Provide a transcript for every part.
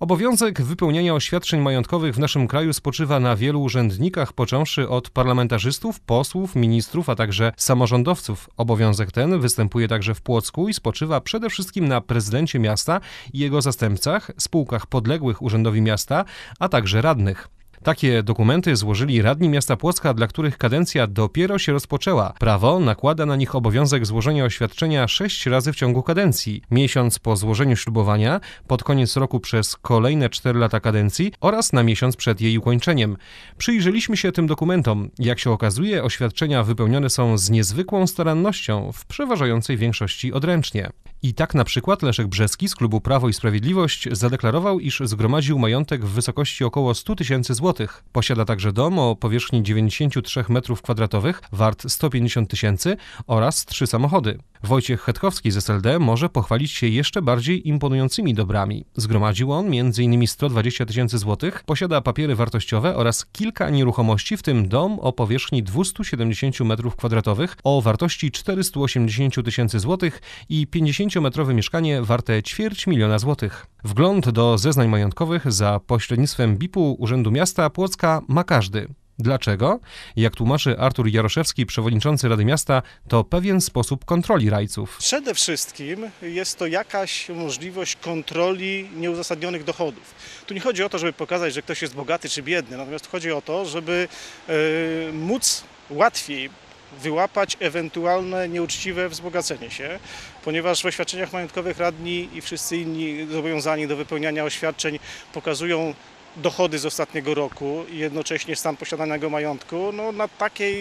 Obowiązek wypełniania oświadczeń majątkowych w naszym kraju spoczywa na wielu urzędnikach, począwszy od parlamentarzystów, posłów, ministrów, a także samorządowców. Obowiązek ten występuje także w Płocku i spoczywa przede wszystkim na prezydencie miasta i jego zastępcach, spółkach podległych urzędowi miasta, a także radnych. Takie dokumenty złożyli radni miasta Płocka, dla których kadencja dopiero się rozpoczęła. Prawo nakłada na nich obowiązek złożenia oświadczenia sześć razy w ciągu kadencji. Miesiąc po złożeniu ślubowania, pod koniec roku przez kolejne cztery lata kadencji oraz na miesiąc przed jej ukończeniem. Przyjrzeliśmy się tym dokumentom. Jak się okazuje, oświadczenia wypełnione są z niezwykłą starannością, w przeważającej większości odręcznie. I tak na przykład Leszek Brzeski z klubu Prawo i Sprawiedliwość zadeklarował, iż zgromadził majątek w wysokości około 100 tysięcy złotych. Posiada także dom o powierzchni 93 m2 wart 150 tysięcy oraz trzy samochody. Wojciech Hetkowski z SLD może pochwalić się jeszcze bardziej imponującymi dobrami. Zgromadził on m.in. 120 tysięcy złotych, posiada papiery wartościowe oraz kilka nieruchomości, w tym dom o powierzchni 270 m2 o wartości 480 tysięcy złotych i 50-metrowe mieszkanie warte ćwierć miliona złotych. Wgląd do zeznań majątkowych za pośrednictwem BIP-u Urzędu Miasta Płocka ma każdy. Dlaczego? Jak tłumaczy Artur Jaroszewski, przewodniczący Rady Miasta, to pewien sposób kontroli rajców. Przede wszystkim jest to jakaś możliwość kontroli nieuzasadnionych dochodów. Tu nie chodzi o to, żeby pokazać, że ktoś jest bogaty czy biedny, natomiast chodzi o to, żeby e, móc łatwiej wyłapać ewentualne nieuczciwe wzbogacenie się, ponieważ w oświadczeniach majątkowych radni i wszyscy inni zobowiązani do wypełniania oświadczeń pokazują dochody z ostatniego roku i jednocześnie stan posiadanego majątku, no na takiej,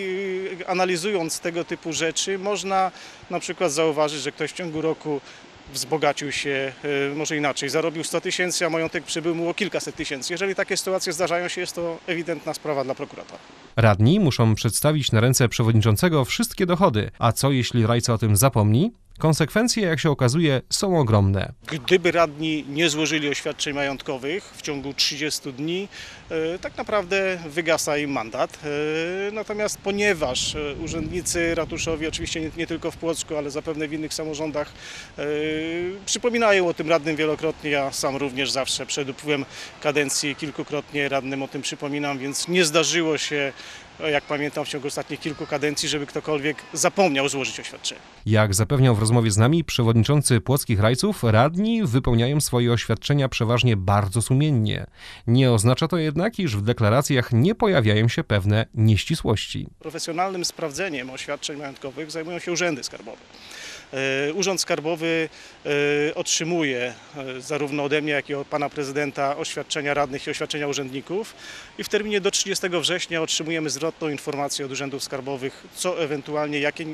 analizując tego typu rzeczy, można na przykład zauważyć, że ktoś w ciągu roku wzbogacił się, e, może inaczej, zarobił 100 tysięcy, a majątek przybył mu o kilkaset tysięcy. Jeżeli takie sytuacje zdarzają się, jest to ewidentna sprawa dla prokuratora. Radni muszą przedstawić na ręce przewodniczącego wszystkie dochody, a co jeśli rajca o tym zapomni? Konsekwencje, jak się okazuje, są ogromne. Gdyby radni nie złożyli oświadczeń majątkowych w ciągu 30 dni, e, tak naprawdę wygasa im mandat. E, natomiast ponieważ e, urzędnicy ratuszowi, oczywiście nie, nie tylko w Płocku, ale zapewne w innych samorządach, przypominają o tym radnym wielokrotnie, ja sam również zawsze przed upływem kadencji kilkukrotnie radnym o tym przypominam, więc nie zdarzyło się jak pamiętam, w ciągu ostatnich kilku kadencji, żeby ktokolwiek zapomniał złożyć oświadczenie. Jak zapewniał w rozmowie z nami przewodniczący Płockich Rajców, radni wypełniają swoje oświadczenia przeważnie bardzo sumiennie. Nie oznacza to jednak, iż w deklaracjach nie pojawiają się pewne nieścisłości. Profesjonalnym sprawdzeniem oświadczeń majątkowych zajmują się urzędy skarbowe. E, Urząd Skarbowy e, otrzymuje e, zarówno ode mnie, jak i od pana prezydenta oświadczenia radnych i oświadczenia urzędników i w terminie do 30 września otrzymujemy zwrotną informację od urzędów skarbowych, co ewentualnie, jakie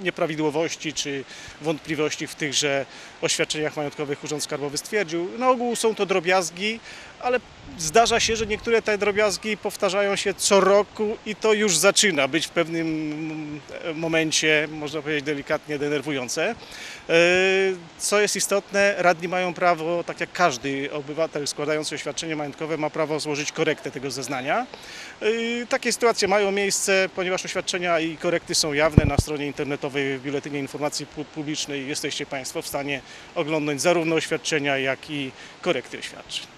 nieprawidłowości czy wątpliwości w tychże oświadczeniach majątkowych Urząd Skarbowy stwierdził. Na ogół są to drobiazgi, ale zdarza się, że niektóre te drobiazgi powtarzają się co roku i to już zaczyna być w pewnym momencie, można powiedzieć delikatnie denerwujące. E, co jest istotne, radni mają prawo, tak jak każdy obywatel składający oświadczenie majątkowe ma prawo złożyć korektę tego zeznania. E, takie sytuacje mają miejsce, ponieważ oświadczenia i korekty są jawne na stronie internetowej w Biuletynie Informacji Publicznej. Jesteście Państwo w stanie oglądać zarówno oświadczenia, jak i korekty oświadczeń.